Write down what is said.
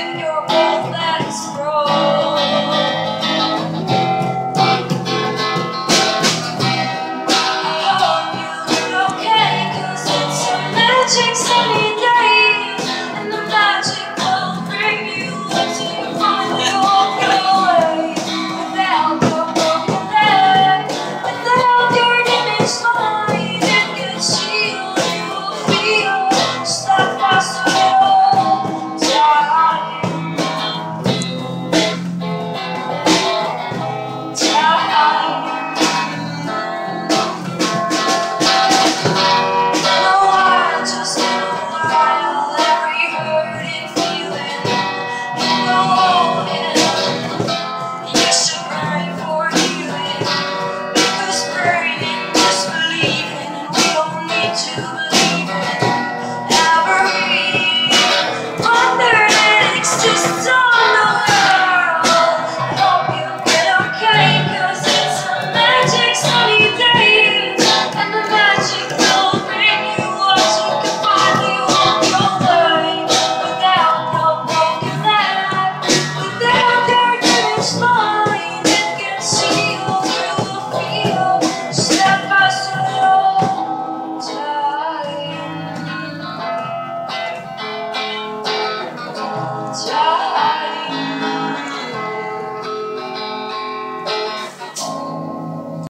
You're both that is strong.